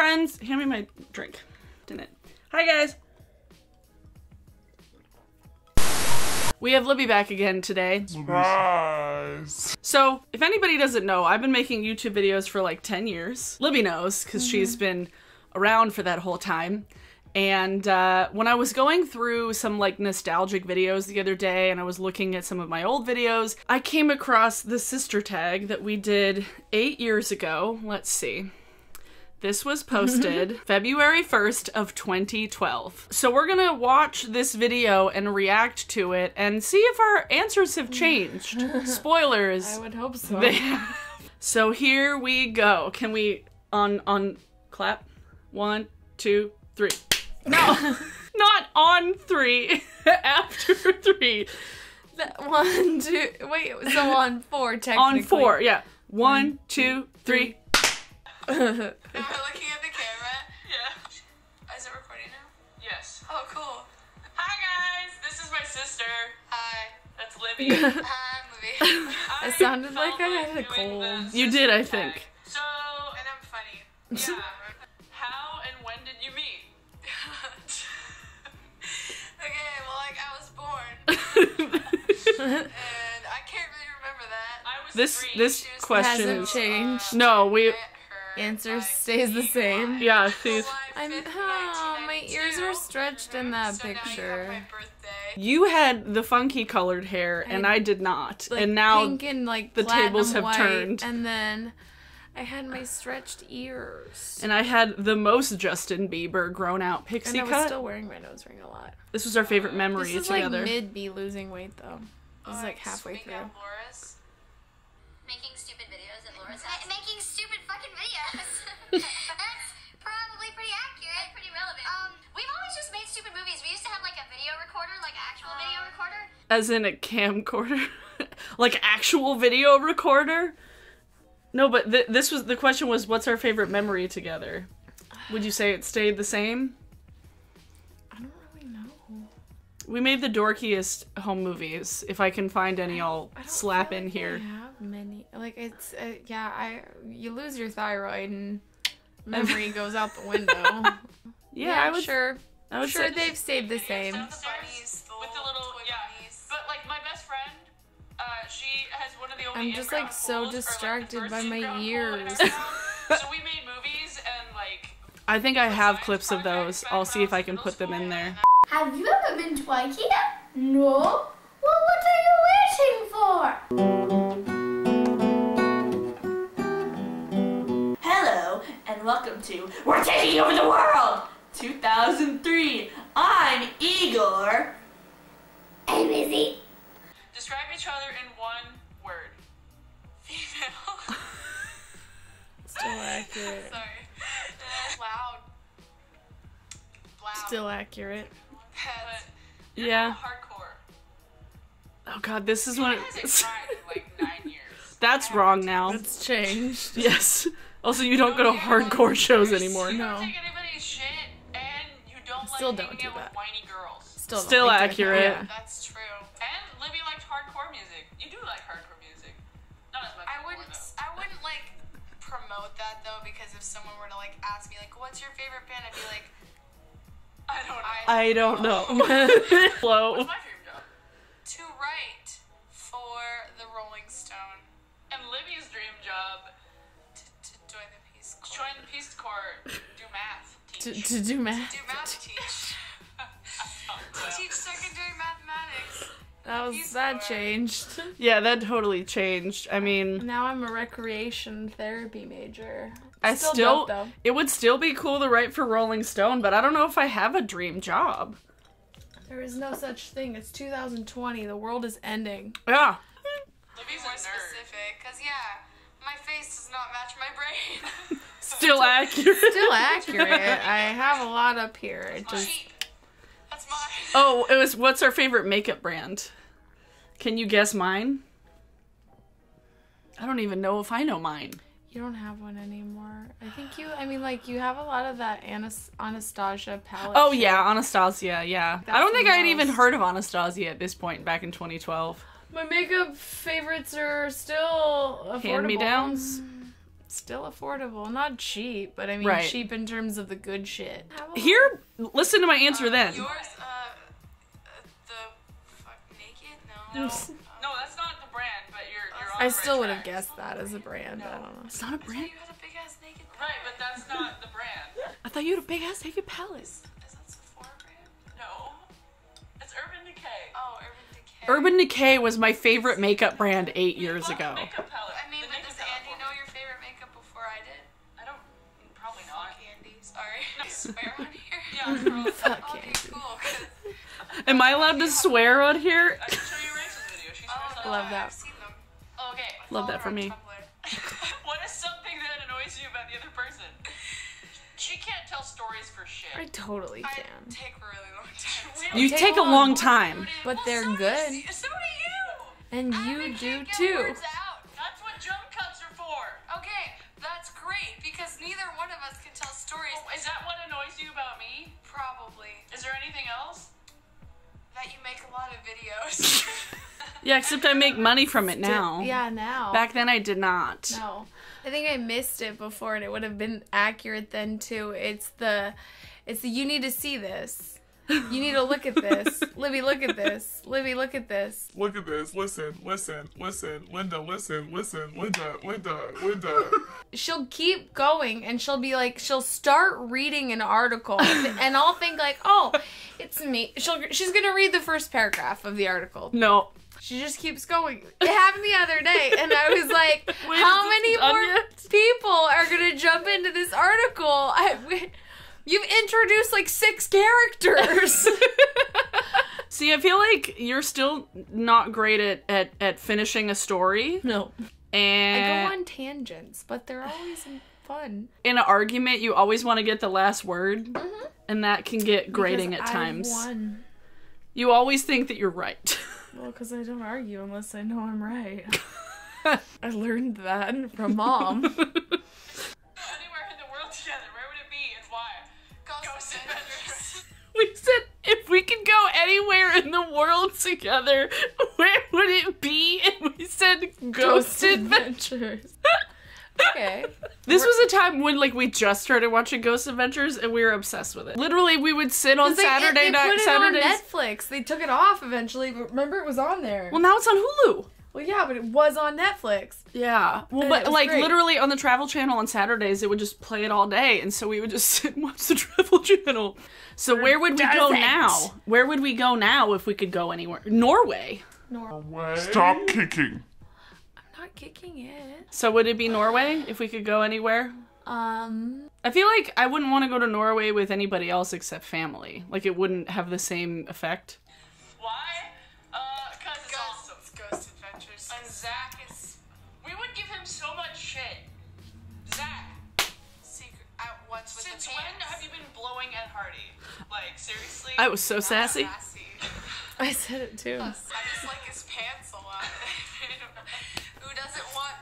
friends. Hand me my drink. Didn't it? Hi, guys. We have Libby back again today. Surprise. So, if anybody doesn't know, I've been making YouTube videos for like 10 years. Libby knows because she's been around for that whole time. And uh, when I was going through some like nostalgic videos the other day and I was looking at some of my old videos, I came across the sister tag that we did eight years ago. Let's see. This was posted February 1st of 2012. So we're going to watch this video and react to it and see if our answers have changed. Spoilers. I would hope so. They have. So here we go. Can we on on clap? One, two, three. No, not on three. After three. One, two, wait, so on four, technically. On four. Yeah. One, two, three. Am I looking at the camera? Yeah. Is it recording now? Yes. Oh, cool. Hi guys. This is my sister. Hi. That's Libby. Hi, Libby. It sounded like I had a cold. you did, I think. So, and I'm funny. yeah. How and when did you meet? okay, well, like, I was born, and I can't really remember that. I was this three. this question. Hasn't changed. Uh, no, we. Her Answer stays the same. Yeah. See. July I'm, oh, my ears 1992. are stretched in that So now you have picture. You had the funky colored hair, and I did not. Like and now pink and like the tables have white, turned. And then I had my stretched ears. And I had the most Justin Bieber grown out pixie And pixie I was cut. still wearing my nose ring a lot. This was our favorite memory This is together. like mid B losing weight though. This is like Alright, halfway through. of Laura's, making stupid videos at Laura's house. making stupid fucking videos. That's probably pretty accurate. pretty relevant. Um, we've always just made stupid movies. We used to have like a video recorder, like an actual video recorder. As in a camcorder, like actual video recorder. No, but th- this was the question was, what's our favorite memory together? Would you say it stayed the same? I don't really know. We made the dorkiest home movies. If I can find any, I'll I don't slap feel in like here. I have many. Like it's uh, yeah. I you lose your thyroid and memory goes out the window. Yeah, I would. sure. I would sure say they've stayed the same. Downstairs bunnies, the with the little little yeah. bunnies. But like my best friend, uh, she has one of the only. I'm just, like, so pools, or, like, distracted by my in-ground pool in ears. so we made movies and like. I think I have clips of those. I'll see if I can put them in there. Have you ever been to IKEA? No? Well, what are you waiting for? And welcome to We're Taking Over the World 2003. I'm Igor. Hey, Lizzie. Describe each other in one word. Female. Still accurate. Sorry. Uh, loud. Loud. Still accurate. Pets. Yeah. Hardcore. Oh god, this is when it's, like nine years. that's wrong now. It's changed. Yes. Also, you don't go to hardcore shows anymore. No. don't take anybody's shit, and you don't Still don't do that. with girls. Still, Still like accurate. Yeah. That's true. And Libby liked hardcore music. You do like hardcore music. Not as much. I wouldn't. though. I wouldn't like promote that though because if someone were to like ask me like, "What's your favorite band?" I'd be like, I don't know. I don't know. Flow. What's my dream job? "To write for the Rolling Stone." And Libby's dream job: To, to join the Peace Corps. Join the Peace Corps, do math, To, teach. to do math. Do math teach. teach secondary mathematics. That was Peace that Corps. changed. Yeah, that totally changed. I mean, Now I'm a recreation therapy major. I Still still, dope, though. it would still be cool to write for Rolling Stone, but I don't know if I have a dream job. There is no such thing. It's 2020. The world is ending. Yeah. Libby's More a nerd. specific, cause yeah, my face does not match my brain. Still accurate. Still accurate. I have a lot up here. It just That's mine. Oh, it was what's our favorite makeup brand? Can you guess mine? I don't even know if I know mine. you don't have one anymore. I think you. I mean, like you have a lot of that Anas- Anastasia palette. Oh shit. yeah, Anastasia, yeah. I don't think I'd even heard of Anastasia at this point back in 2012. My makeup favorites are still affordable. Hand-me-downs? Still affordable, not cheap, but I mean Right. cheap in terms of the good shit. Here, listen to my answer then. Yours, uh, uh, the fuck naked? No. No, that's not the brand, but you're you're on I the still right would have guessed that as a brand. I don't know. It's not a brand. You had a big ass naked. Right, but that's not the brand. I thought you had a big ass naked palace. Is that Sephora brand? No. It's Urban Decay. Oh, Urban Decay. Urban Decay was my favorite makeup brand eight years Fuck the ago. Swear on here. Yeah, girl. Fuck Okay, it. cool. 'cause- Am I allowed to swear on here? I can show you Rachel's video. She Oh, swears no, on Love I've that. seen them. Oh, okay. Love that for me. what is something that annoys you about the other person? She can't tell stories for shit. I totally I can. take really long time. You Take take a one. long time. But Well, they're so good. you- So do you. And I you do can't get too. words out. That's what jump cuts are for. Okay, that's great because neither one of us can tell stories. Oh, is that what annoys you about me? Probably Is there anything else? that you make a lot of videos. Yeah, except I make money from it now. Yeah, now. Back then I did not. No. I think I missed it before and it would have been accurate then too. It's the it's the you need to see this. You need to look at this. Libby, look at this. Libby, look at this. Look at this. Listen, listen, listen. Linda, listen, listen. Linda, Linda, Linda. She'll keep going and she'll be like she'll start reading an article and I'll think like, "Oh, it's me." She'll she's going to read the first paragraph of the article. No. She just keeps going. It happened the other day, and I was like, Wait, "How is this many more yet? people are gonna jump into this article?" I, we- you've introduced like six characters. See, I feel like you're still not great at, at, at finishing a story. no, And I And go on tangents, but they're always fun. in an argument, you always want to get the last word. Mm-hmm. And that can get grating Because at times. won. You always think that you're right. Well, because I don't argue unless I know I'm right. I learned that from mom. Anywhere in the world together, where would it be and why? Ghost, Ghost Adventures. we said if we could go anywhere in the world together, where would it be? And we said Ghost Adventure. Adventures. okay. This was a time when like we just started watching Ghost Adventures and we were obsessed with it. Literally, we would sit on they- Saturday they, night, put it Saturdays. on Netflix. They took it off eventually, but remember it was on there. well, now it's on Hulu. Well, yeah, but it was on Netflix. Yeah. Well, And but like great. literally on the Travel Channel on Saturdays, it would just play it all day, and so we would just sit and watch the Travel Channel. So where would we go doesn't? now? Where would we go now if we could go anywhere? Norway. Norway. Stop kicking. I'm not kicking it. So would it be Norway if we could go anywhere? Um, I feel like I wouldn't want to go to Norway with anybody else except family. Like it wouldn't have the same effect. Zach is We would give him so much shit. Zach, secret. At what's with since the when have you been blowing Ed Hardy? Like, seriously? I was so sassy. Sassy. I said it too. I just like his pants a lot. Who doesn't want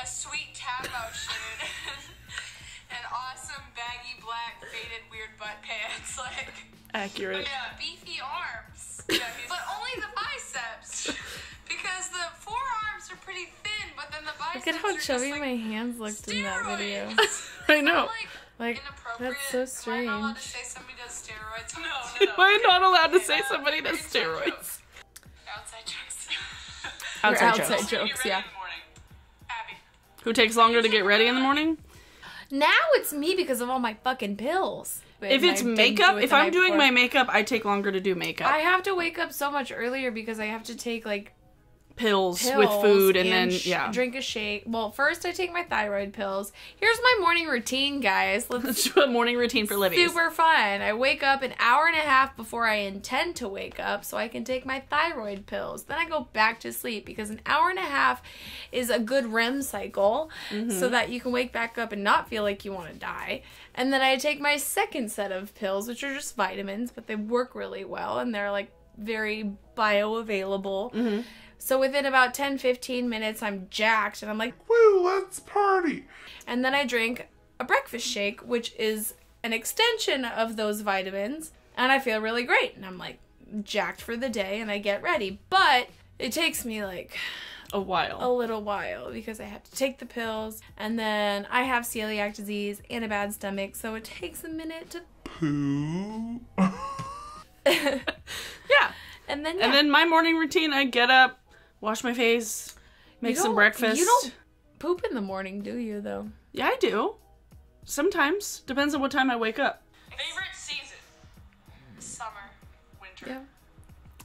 a sweet Tapout shirt and awesome baggy black faded weird butt pants? Like, Accurate. yeah, beefy arms. but only the biceps. Because the forearms are pretty thin, but then the biceps Look at how are chubby like, my hands looked in that video. I know. Like, Like, that's so Am I not allowed to strange. say somebody does steroids? No, no, no. We're not allowed to say uh, somebody does steroids. Outside jokes. Outside, outside jokes. jokes. Yeah. in morning. Who takes longer to get ready in the morning? Now it's me because of all my fucking pills. If it's makeup, it if I'm doing before. my makeup, I take longer to do makeup. I have to wake up so much earlier because I have to take like pills, with food and, then sh- yeah. drink a shake. Well, first I take my thyroid pills. Here's my morning routine, guys. Let's Do a morning routine for Libby. super fun. I wake up an hour and a half before I intend to wake up so I can take my thyroid pills. Then I go back to sleep because an hour and a half is a good REM cycle mm-hmm. so that you can wake back up and not feel like you want to die. And then I take my second set of pills, which are just vitamins, but they work really well and they're like very bioavailable. Mm-hmm. So within about 10 15 minutes, I'm jacked and I'm like, Woo, let's party. and then I drink a breakfast shake, which is an extension of those vitamins, and I feel really great. And I'm like jacked for the day and I get ready. But It takes me like A while. a little while because I have to take the pills and then I have celiac disease and a bad stomach, so it takes a minute to Poo. yeah. and then yeah. And then my morning routine, I get up, wash my face, make some breakfast. You don't poop in the morning, do you though? Yeah, I do. Sometimes. Depends on what time I wake up. Favorite season? Summer. Winter. Yeah.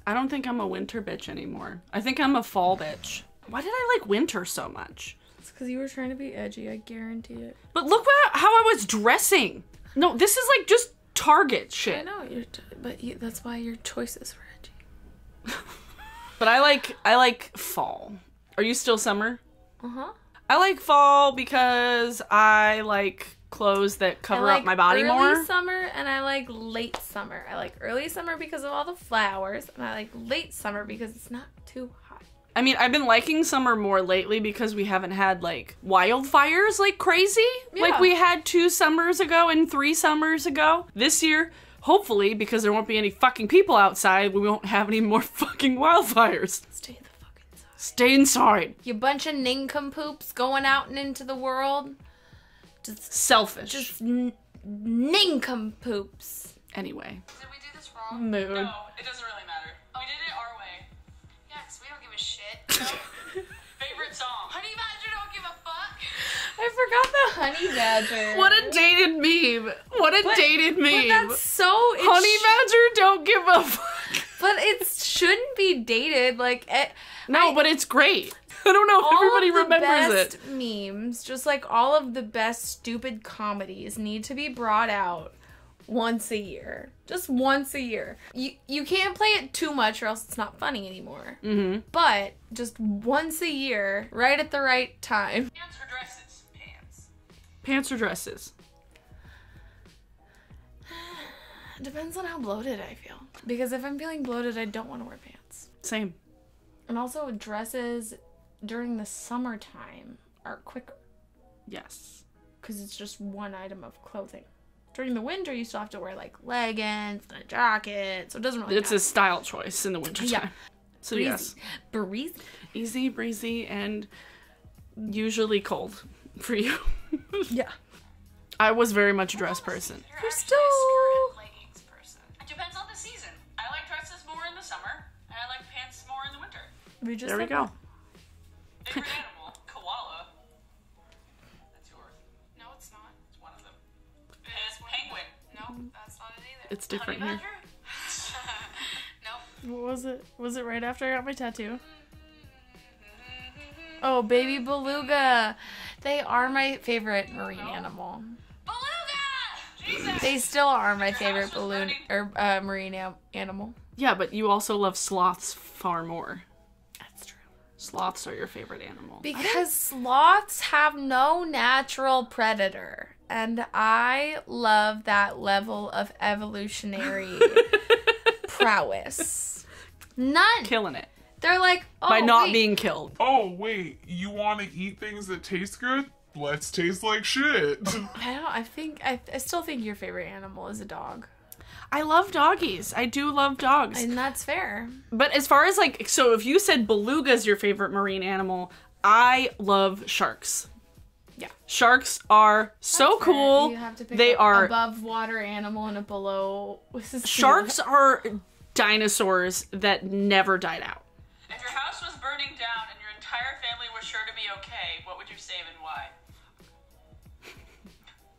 I don't think I'm a winter bitch anymore. I think I'm a fall bitch. Why did I like winter so much? It's because you were trying to be edgy, I guarantee it. But look what, how I was dressing. No, this is like just Target shit. I know, you're t- but you, that's why your choices were edgy. But I like I like fall. Are you still summer? Uh huh. I like fall because I like clothes that cover up my body early more. summer and I like late summer. I like early summer because of all the flowers, and I like late summer because it's not too hot. I mean, I've been liking summer more lately because we haven't had like wildfires like crazy. Yeah. Like we had two summers ago and three summers ago. This year, hopefully, because there won't be any fucking people outside, we won't have any more fucking wildfires. Stay the fuck inside. Stay inside. You bunch of nincompoops going out and into the world. Just, Selfish. just n- nincompoops. anyway. Did we do this wrong? Mood. No, it doesn't really matter. We did it our way. Yeah, 'cause we don't give a shit. Favorite song? Honey Badger I forgot the honey badger. What a dated meme. What a dated But meme. that's so. Honey sh- Badger don't give a fuck. But it shouldn't be dated. Like it, No, I- but it's great. I don't know if all everybody of the remembers best it. memes, just like all of the best stupid comedies, need to be brought out once a year. Just once a year. You you can't play it too much, or else it's not funny anymore. Mm-hmm. But just once a year, right at the right time. Pants or dresses? Depends on how bloated I feel. Because if I'm feeling bloated, I don't want to wear pants. Same. And also, dresses during the summertime are quicker. Yes. because it's just one item of clothing. During the winter, you still have to wear like leggings and a jacket, so it doesn't really It's a style choice in the wintertime. Yeah. So Breezy. yes, breezy. easy, breezy, and usually cold for you. Yeah, I was very much a dress person. You're, You're still- a skirt and leggings person. It depends on the season. I like dresses more in the summer, and I like pants more in the winter. we just There we go. Favorite animal? Koala. That's yours. No, it's not. It's one of them. And penguin. No, that's not it either. It's different Honey here. badger? nope. What was it? Was it right after I got my tattoo? Mm-hmm. Oh, baby beluga. They are my favorite marine animal. Beluga! Jesus! They still are my house favorite balloon or uh, marine am- animal. Yeah, but you also love sloths far more. That's true. Sloths are your favorite animal. Because sloths have no natural predator. And I love that level of evolutionary prowess. None. Killing it They're like, oh, by not wait, being killed. Oh, wait. You want to eat things that taste good? Let's taste like shit. I don't. I think. I, I still think your favorite animal is a dog, I love doggies. I do love dogs. and that's fair. But as far as like, so if you said beluga is your favorite marine animal, I love sharks. Yeah. Sharks are so That's fair. cool. You have to pick They are above water animal and a below. sharks are dinosaurs that never died out. If your house was burning down and your entire family was sure to be okay, what would you save and why?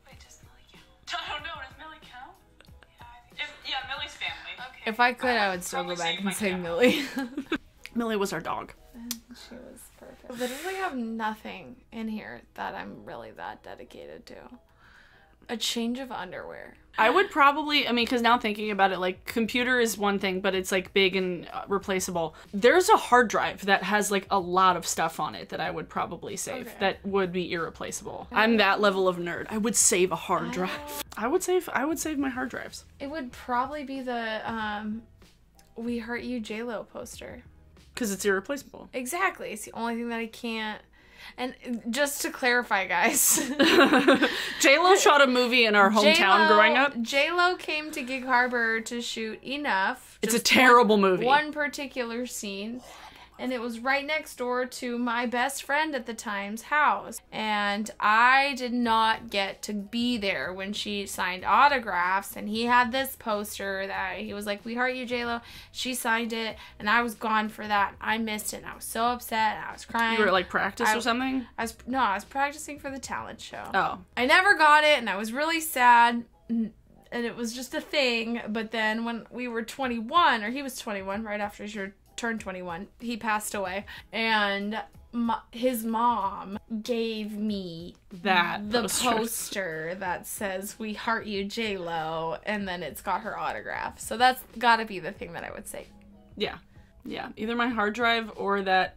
Wait, does Millie count? I don't know. Does Millie count? Yeah, I think If, yeah, Millie's family. Okay. If I could, I would still go back and my say cat. Millie. Millie was our dog. She was perfect. I Literally have nothing in here that I'm really that dedicated to. A change of underwear. I would probably, I mean, because now thinking about it, like computer is one thing, but it's like big and uh, replaceable. There's a hard drive that has like a lot of stuff on it that I would probably save Okay. that would be irreplaceable. I'm that level of nerd. I would save a hard drive. I would save. I would save my hard drives It would probably be the um We Hurt You J Lo poster. because it's irreplaceable. Exactly. It's the only thing that I can't and just to clarify, guys. J Lo shot a movie in our hometown growing up. J Lo came to Gig Harbor to shoot Enough. It's a terrible movie. One particular scene. And it was right next door to my best friend at the time's house. And I did not get to be there when she signed autographs. And he had this poster that he was like, "We heart you, J Lo." She signed it, and I was gone for that. I missed it. And I was so upset. and I was crying. You were like practice I- or something? I was no, I was practicing for the talent show. Oh. I never got it and I was really sad and it was just a thing. But then when we were 21, or he was 21 right after he turned 21, he passed away. And my, his mom gave me That the poster. poster that says "We heart you, J Lo," and then it's got her autograph. So that's got to be the thing that I would say. Yeah. Yeah. Either my hard drive or that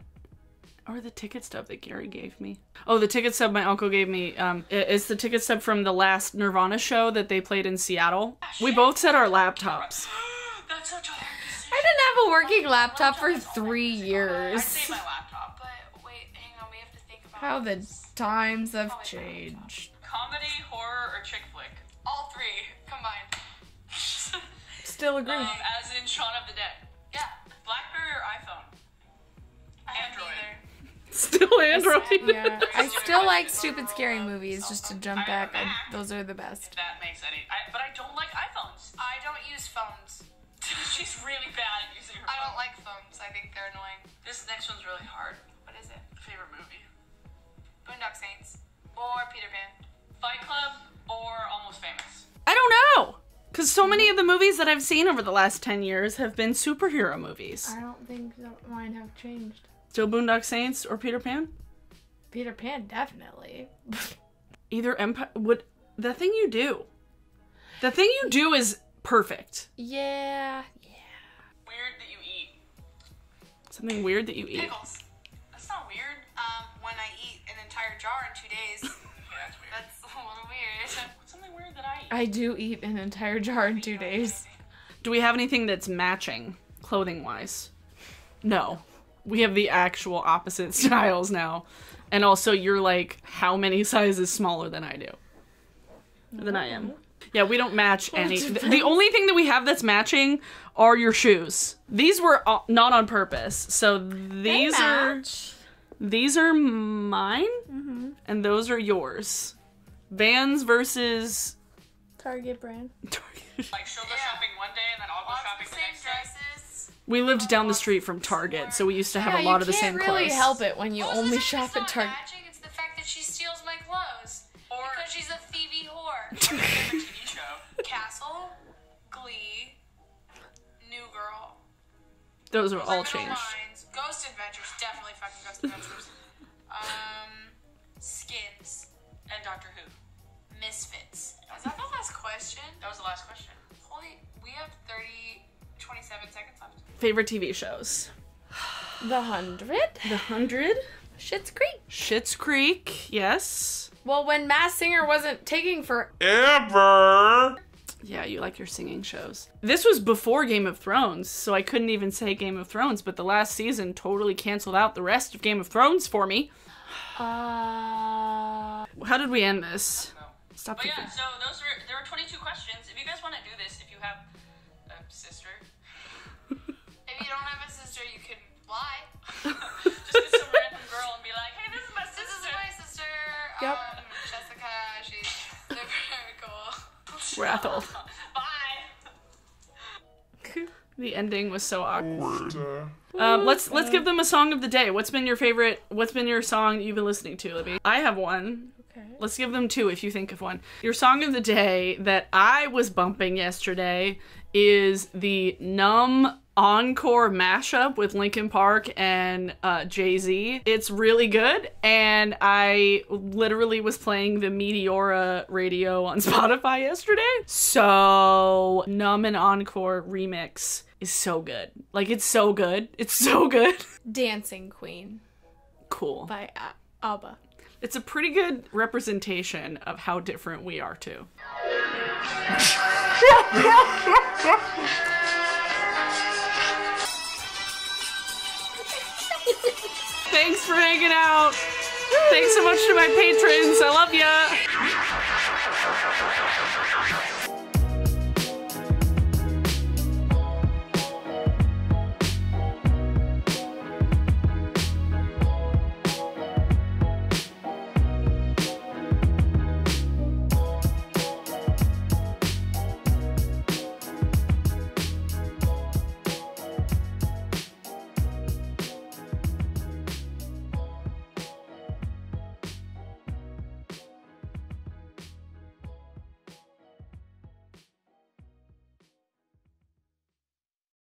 or the ticket stub that Gary gave me. Oh, the ticket stub my uncle gave me. Um, it's the ticket stub from the last Nirvana show that they played in Seattle. We both said our laptops. That's such a hard decision. I didn't have a working laptop for three years. laptop, wait, on, we have to think about How the times have changed. comedy, horror, or chick flick. All three combined. Still agree. um, as in Shaun of the Dead. Yeah. BlackBerry or iPhone? Android. Still Android. Yeah, I still like stupid scary movies. Just to jump back, I, those are the best. If that makes any. I, but I don't like iPhones. I don't use phones. She's really bad at using her I don't phone. like phones. I think they're annoying. This next one's really hard. What is it? Favorite movie? Boondock Saints or Peter Pan? Fight Club or Almost Famous? I don't know. Because so many of the movies that I've seen over the last 10 years have been superhero movies. I don't think mine have changed. Still Boondock Saints or Peter Pan? Peter Pan, definitely. Either Empire. What. The thing you do. The thing you do is perfect. Yeah. Weird that you eat. Something weird that you eat. Pickles. That's not weird. Um, when I eat an entire jar in two days, Yeah, that's weird. that's a little weird. What's something weird that I eat? I do eat an entire jar in two days. Do we have anything that's matching clothing wise? No. We have the actual opposite styles now. And also, you're like how many sizes smaller than I do? Than I am. Yeah, we don't match any. The, the only thing that we have that's matching are your shoes. These were uh, not on purpose. So these are these are mine, and those are yours. Vans versus Target brand. Like she'll go shopping one day and then I'll go Lots shopping of the the same next day. We lived down the street from Target, so we used to have a lot of the same clothes. You can't really clothes. help it when you Most of the only shop it's at not Target. Matching, it's the fact that she steals my clothes. Or Because she's a thievy whore. favorite TV show. Castle, Glee, New Girl, Those are all Criminal changed. Minds, Ghost Adventures, definitely fucking Ghost Adventures. Um, Skins, And Doctor Who. Misfits. Is that the last question? That was the last question. Holy, we have 30, 27 seconds left. Favorite TV shows? The Hundred. The Hundred, Schitt's Creek. Schitt's Creek, yes. Well, when Masked Singer wasn't taking for Ever. Yeah, you like your singing shows. This was before Game of Thrones, so I couldn't even say Game of Thrones, but the last season totally canceled out the rest of Game of Thrones for me. uh How did we end this? Stop But thinking. yeah, so those were there were 22 questions. If you guys want to do this, if you have a sister, If you don't have a sister, you can lie. just get some random girl and be like, "Hey, this is my sister. This is my sister, Yep. um, Rattled. Bye. The ending was so awkward. Um, let's let's give them a song of the day. What's been your favorite? What's been your song you've been listening to, Libby? I have one. Okay. Let's give them two if you think of one. Your song of the day that I was bumping yesterday is the Numb Encore mashup with Linkin Park and uh, Jay Z. It's really good, and I literally was playing the Meteora radio on Spotify yesterday. So, Numb and Encore remix is so good. Like, it's so good. It's so good. Dancing Queen cool. by A- ABBA. It's a pretty good representation of how different we are too. Thanks for hanging out. Thanks so much to my patrons. I love ya.